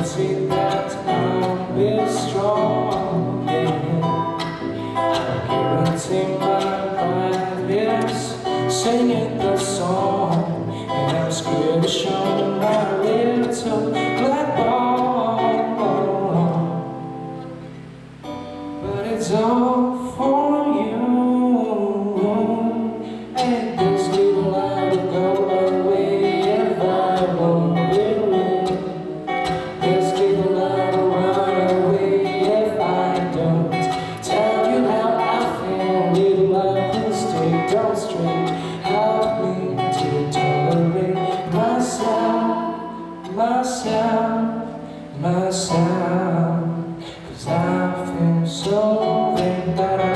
guarantee that I'll be strong again. I guarantee my mind singing the song, and I'm scared of showing my little black ball. But it's all for me. Stay down straight. Help me to tolerate myself, myself, myself. Cause I feel so da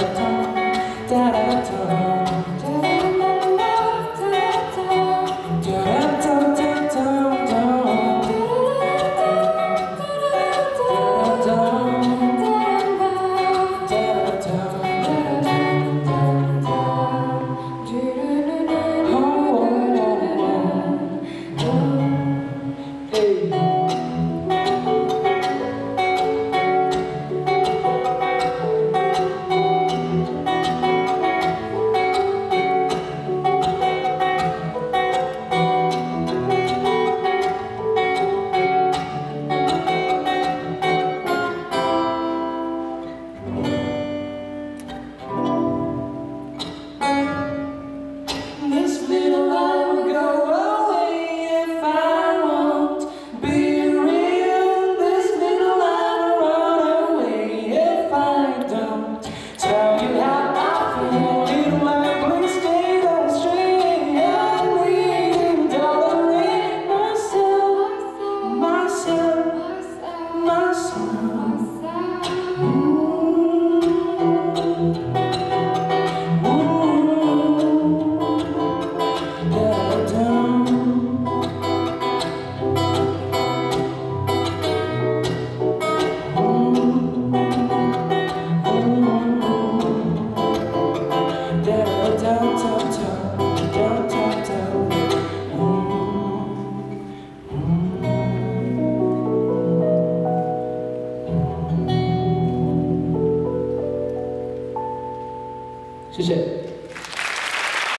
This you how 谢谢。